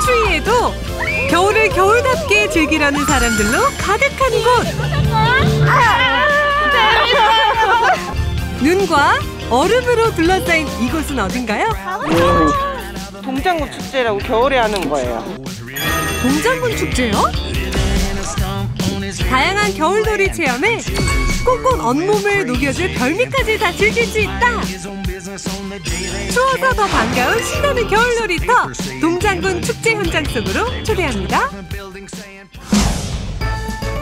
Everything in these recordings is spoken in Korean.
추위에도 겨울을 겨울답게 즐기려는 사람들로 가득한 곳. 눈과 얼음으로 둘러싸인 이곳은 어딘가요? 동장구 축제라고 겨울에 하는 거예요. 동장군 축제요? 다양한 겨울놀이 체험에 꽁꽁 온몸을 녹여줄 별미까지 다 즐길 수 있다. 추워서 더 반가운 신나는 겨울 놀이터 동장군 축제 현장 속으로 초대합니다.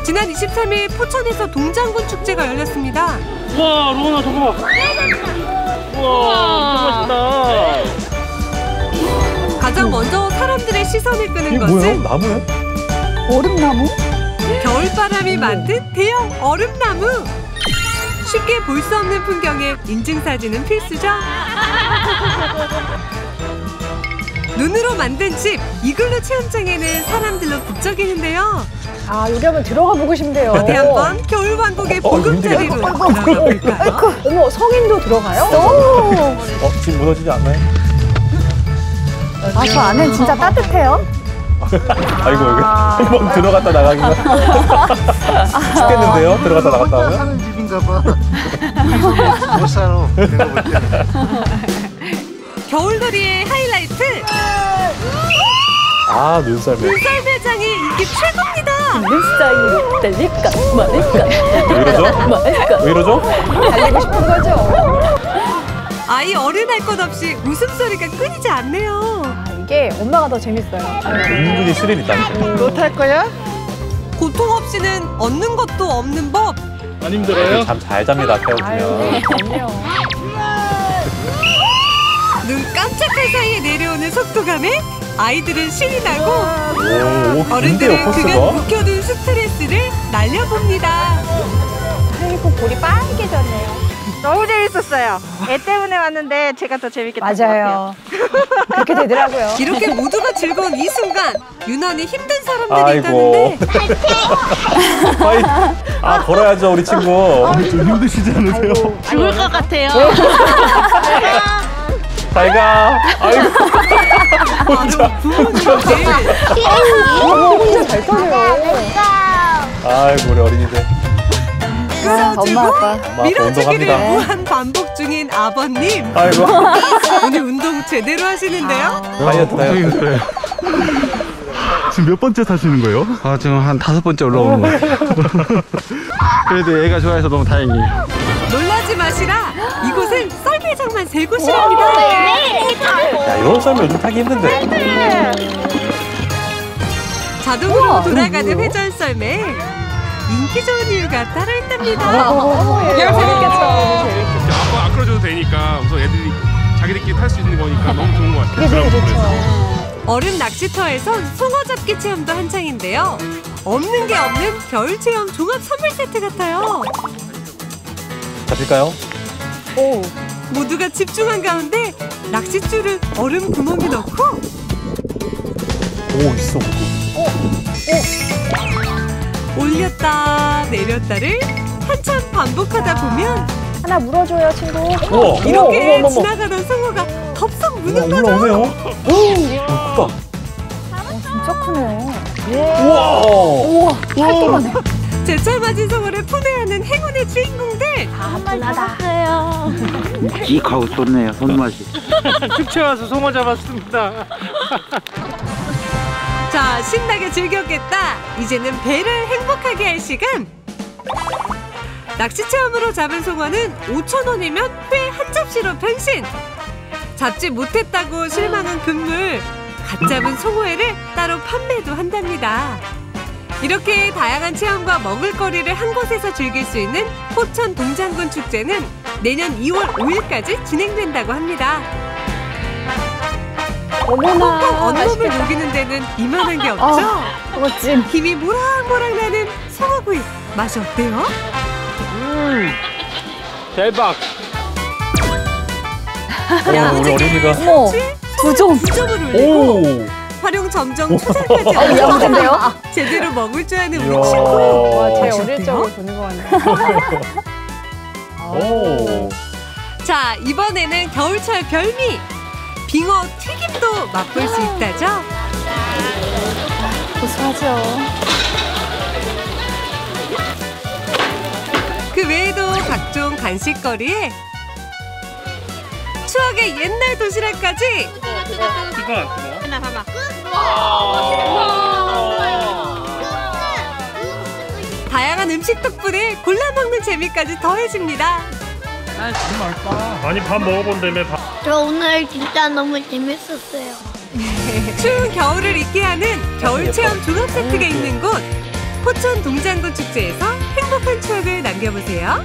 지난 23일 포천에서 동장군 축제가 열렸습니다. 와 로나 저거 봐. 우와 엄청 멋있다. 가장 먼저 사람들의 시선을 끄는 이게 뭐야? 것은 나무야? 얼음나무? 겨울바람이 만든 대형 얼음나무. 쉽게 볼 수 없는 풍경에 인증사진은 필수죠. 눈으로 만든 집 이글루 체험장에는 사람들로 북적이는데요. 아, 여기 한번 들어가 보고 싶네요. 어디 한번 겨울 왕국의 어, 보금자리로? 들어가 볼까요? 어머, 성인도 들어가요? 어, 집 무너지지 않나요? 아, 저 안엔 진짜 따뜻해요. 아이고, 여기 한번 들어갔다 나가기가. 죽겠는데요? 들어갔다 나갔다 하면? 집인가 봐. 못 살아. 내가 볼 때는. 겨울놀이의 하이라이트 아, 눈썰매. 눈썰매장이 인기 최고입니다. 눈싸이로 달릴까 말릴까 왜 이러죠? 말릴까 왜 이러죠? 달리고 싶은 거죠. 아이 어른 할 것 없이 웃음소리가 끊이지 않네요. 아, 이게 엄마가 더 재밌어요. 은근히 스릴 있다니까. 못할 거야? 고통 없이는 얻는 것도 없는 법. 안 힘들어요? 잠 잘 잡니다, 태워주면. 아니요. 눈 깜짝할 사이에 내려오는 속도감에 아이들은 신이 나고 오, 어른들은 그간? 묵혀둔 스트레스를 날려봅니다. 아이고, 볼이 빨개졌네요. 너무 재밌었어요. 애 때문에 왔는데 제가 더 재밌겠다. 맞아요. 그렇게 되더라고요. 이렇게 모두가 즐거운 이 순간 유난히 힘든 사람들이 아이고. 있다는데 빨리. 아, 걸어야죠, 우리 친구. 좀 힘드시지 않으세요? 죽을 것 같아요. 잘 가. 아이고. 부모님들 어머, 혼자 잘 타네요. 아이고, 우리 어린이들. 엄마, 아빠. 밀어주기를 운동합니다. 무한 반복 중인 아버님 아이고. 오늘 운동 제대로 하시는데요? 다이어트, 다이어트. 지금 몇 번째 타시는 거예요? 아, 지금 한 다섯 번째 올라오는 거예요. 그래도 애가 좋아해서 너무 다행이에요. 놀라지 마시라 이곳은 썰매장만 세 곳이랍니다 야, 이런 썰매 요즘 타기 힘든데. 자동으로 우와, 돌아가는 이거 뭐예요? 회전 썰매 인기 좋은 이유가 따로 있답니다 되게 재밌겠죠. 앞으로 안 끌어줘도 되니까 우선 애들이 자기들끼리 탈 수 있는 거니까 너무 좋은 것 같아요. 제일 그래서. 좋죠. 얼음 낚시터에선 송어 잡기 체험도 한창인데요 없는 게 없는 겨울 체험 종합 선물 세트 같아요 잡힐까요? 오, 모두가 집중한 가운데 낚싯줄을 얼음 구멍에 넣고 오, 있어. 올렸다 내렸다를 한참 반복하다 보면 하나 물어줘요, 친구. 우와, 이렇게 어머, 어머, 어머. 지나가던 송어가 덥석 무는 거죠 올라오네요. 오, 크다. 진짜 크네요. 우와. 우와, 팔뚝만해. 제철 맞은 송어를 품에안는 행운의 주인공들 나다. იქ 하고 쏟네요, 손맛이. 축제 와서 송어 잡았습니다. 자 신나게 즐겼겠다. 이제는 배를 행복하게 할 시간. 낚시 체험으로 잡은 송어는 5,000원이면 회 한 접시로 변신. 잡지 못했다고 실망한 금물. 갓 잡은 송어회를 따로 판매도 한답니다. 이렇게 다양한 체험과 먹을거리를 한 곳에서 즐길 수 있는 포천 동장군 축제는 내년 2월 5일까지 진행된다고 합니다 어머나, 맛있겠다. 녹이는 데는 이만한 게 없죠? 아, 멋진. 김이 모락모락 나는 송어구이 맛이 어때요? 음, 대박. 우리 야무지게 어린이가. 어머, 두 점. 9점을 올리고 오. 활용 점정 초살까지 아, 하면서 야무진데요? 제대로 먹을 줄 아는 우리. 친구 와, 제 맛이 어릴? 적을 보는 것 같네요. 오. 자 이번에는 겨울철 별미 빙어 튀김도 맛볼 수 있다죠? 고소하죠. 그 외에도 각종 간식거리에 추억의 옛날 도시락까지 하나 봐봐. 다양한 음식 덕분에 골라 먹는 재미까지 더해집니다. 아니 밥 먹어본다며 밥. 저 오늘 진짜 너무 재밌었어요. 추운 겨울을 잊게 하는 겨울 체험 종합 세트가 있는 곳 포천 동장군 축제에서 행복한 추억을 남겨보세요.